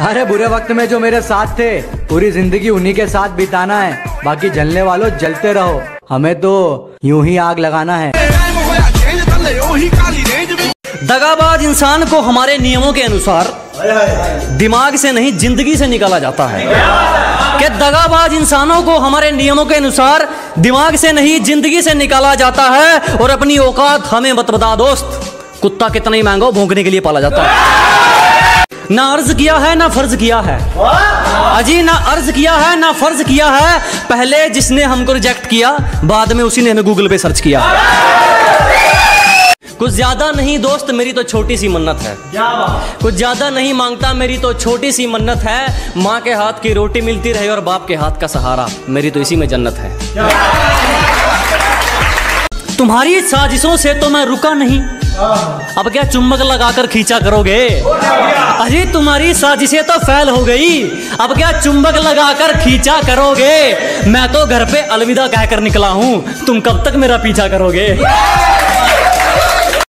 अरे, बुरे वक्त में जो मेरे साथ थे, पूरी ज़िंदगी उन्हीं के साथ बिताना है। बाकी जलने वालों, जलते रहो। हमें तो यूँ ही आग लगाना है। दगाबाज इंसान को हमारे नियमों के अनुसार दिमाग से नहीं, ज़िंदगी से निकाला जाता है। कि दगाबाज इंसानों को हमारे नियमों के अनुसार दिमाग से नहीं, ज़िंदगी से निकाला जाता है? और अपनी औकात हमें मत बता, दोस्त। कुत्ता कितना ही महँगा भोंकने के लिए पाला जाता है। ना अर्ज़ किया है ना फ़र्ज़ किया है। अजी ना अर्ज़ किया है ना फ़र्ज़ किया है। पहले जिसने हमको रिजेक्ट किया बाद में उसी ने हमें गूगल पे सर्च किया। कुछ ज़्यादा नहीं दोस्त मेरी तो छोटी सी मन्नत है। कुछ ज़्यादा नहीं माँगता मेरी तो छोटी सी मन्नत है। माँ के हाथ की रोटी मिलती रहे और बाप के हाथ का सहारा। मेरी तो इसी में जन्नत है। तुम्हारी साजिशों से तो मैं रुका नहीं। अब क्या चुम्बक लगाकर खींचा करोगे? अरे, तुम्हारी साजिशें तो फैल हो गई। अब क्या चुंबक लगाकर खींचा करोगे? मैं तो घर पे अलविदा कहकर निकला हूँ। तुम कब तक मेरा पीछा करोगे?